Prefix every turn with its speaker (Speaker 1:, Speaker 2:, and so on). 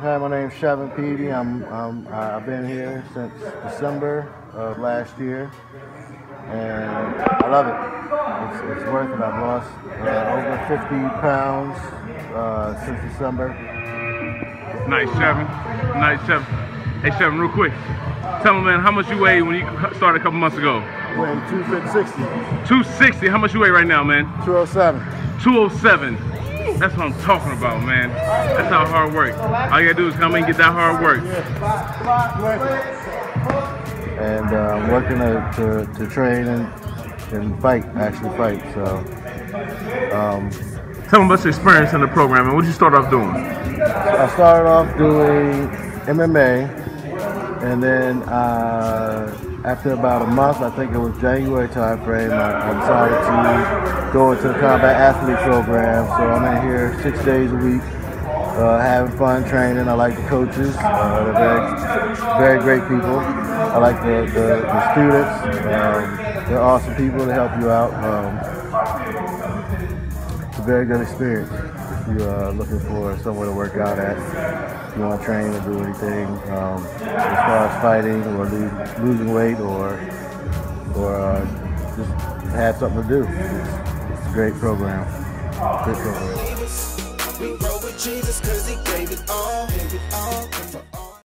Speaker 1: Hi, my name's Chevin Peavy. I'm, I'm I've been here since December of last year, and I love it. It's, it's worth it. I've lost uh, over 50 pounds uh, since December.
Speaker 2: Nice, Chevin. Nice, Chevin. Hey, Chevin, real quick. Tell me, man, how much you weigh when you started a couple months ago?
Speaker 1: Weighing 260.
Speaker 2: 260. How much you weigh right now, man?
Speaker 1: 207.
Speaker 2: 207. That's what I'm talking about, man. That's how hard work. All you gotta do is come in and get that hard work.
Speaker 1: And uh, I'm working to, to, to, train and, and fight, actually fight. So, um,
Speaker 2: tell them about your experience in the program and what you start off doing.
Speaker 1: I started off doing MMA, and then uh, after about a month, I think it was January time frame, I, I decided to go into the combat athlete program. So I'm in here six days a week, uh, having fun training. I like the coaches; uh, they're very, very great people. I like the, the, the students; um, they're awesome people to help you out. Um, it's a very good experience if you're uh, looking for somewhere to work out at you want to train or do anything um, as fighting or lose, losing weight or or uh, just have something to do. It's, it's a great program. Great program.